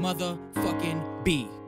motherfucking be.